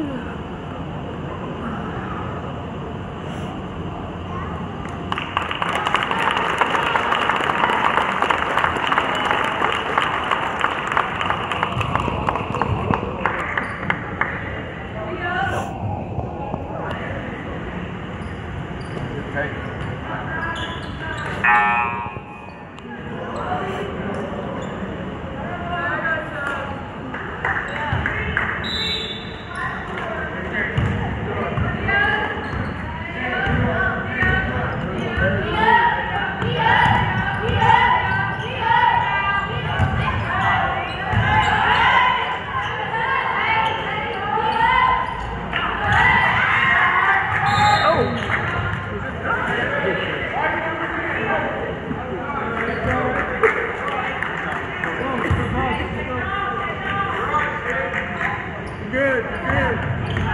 There you go,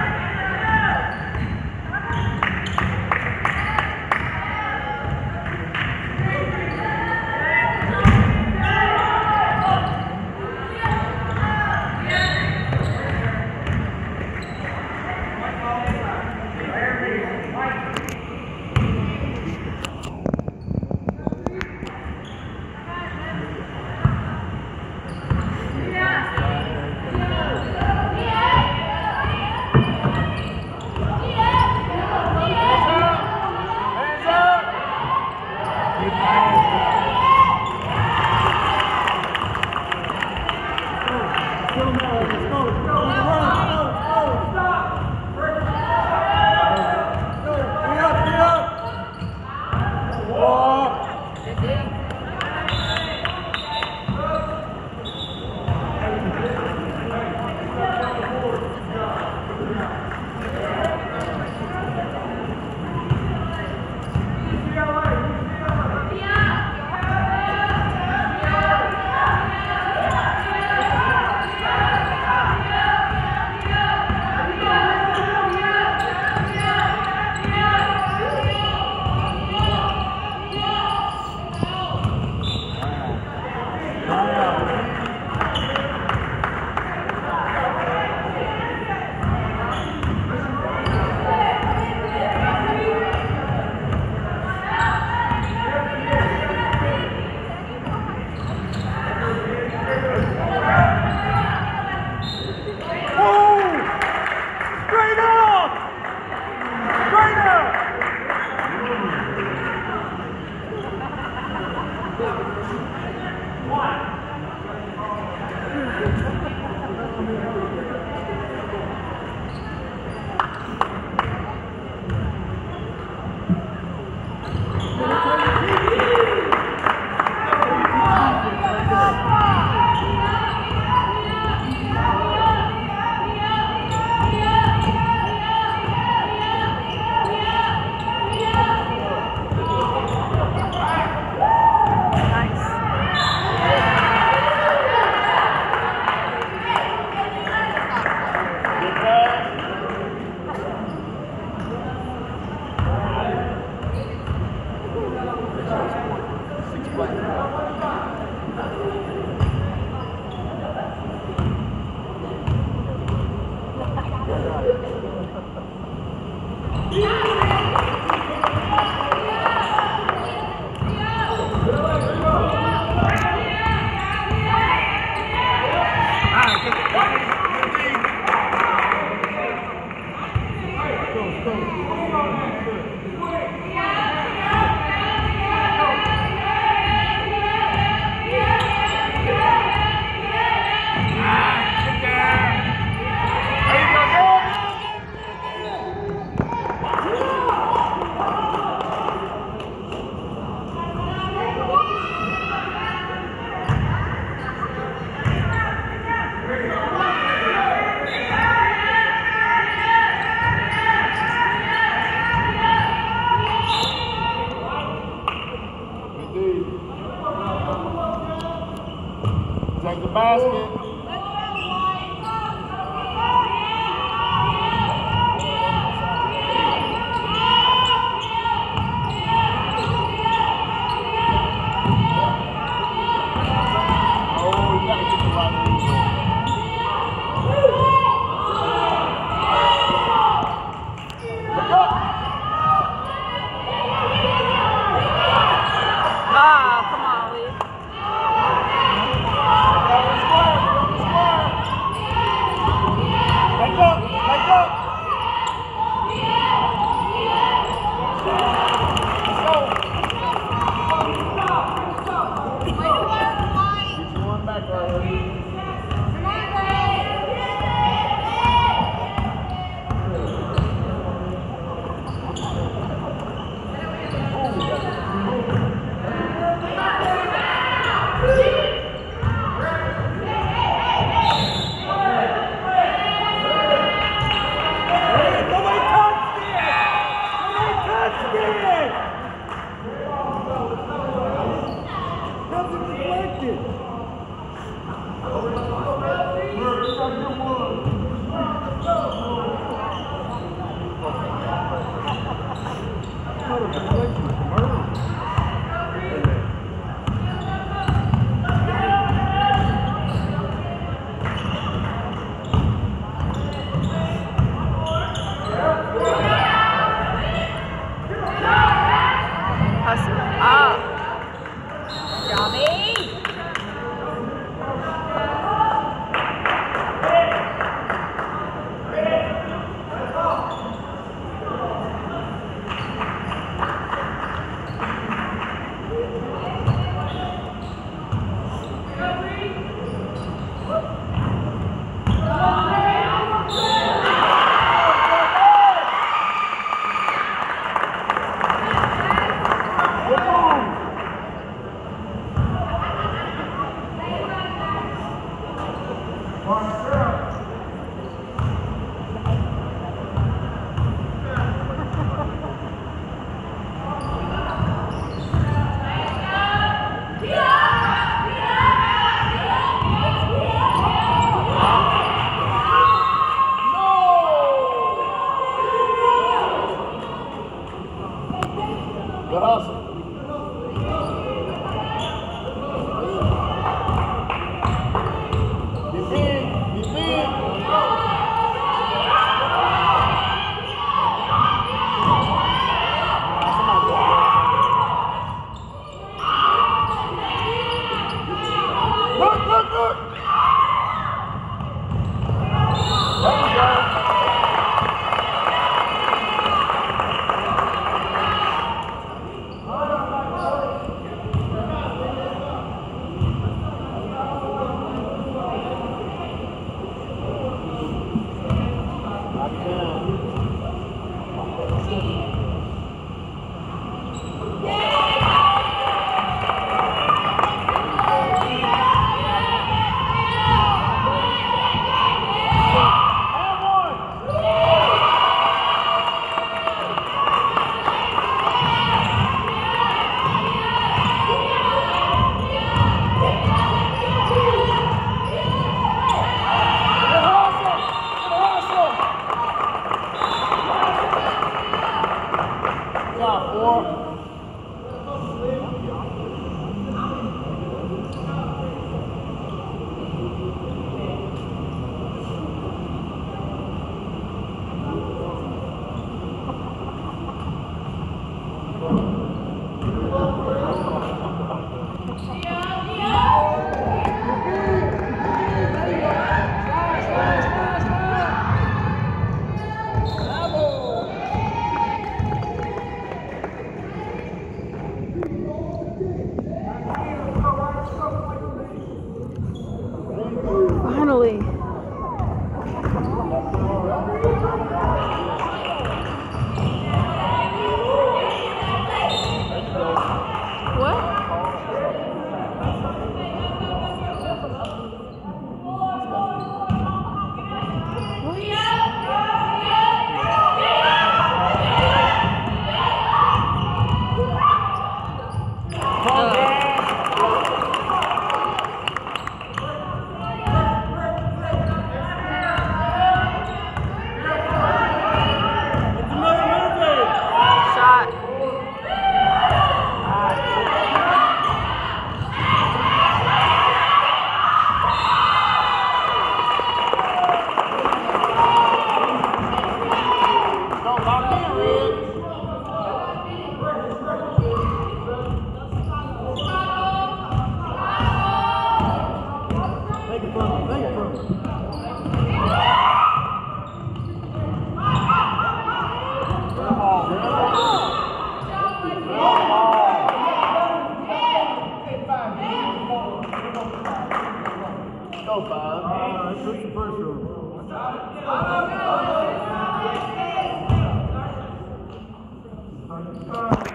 嗯。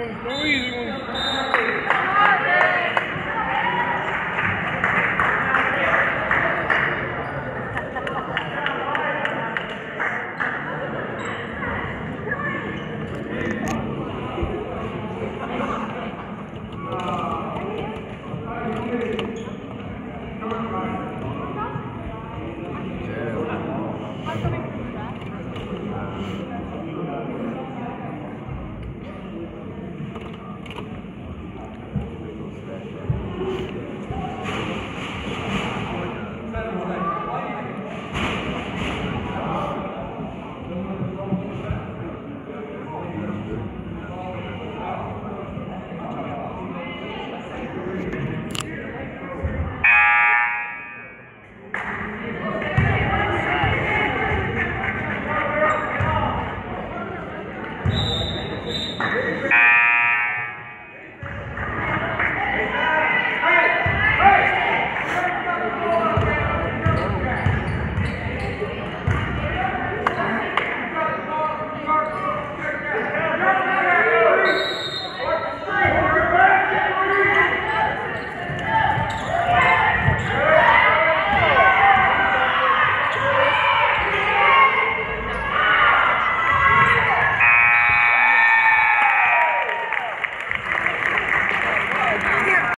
com coisa, com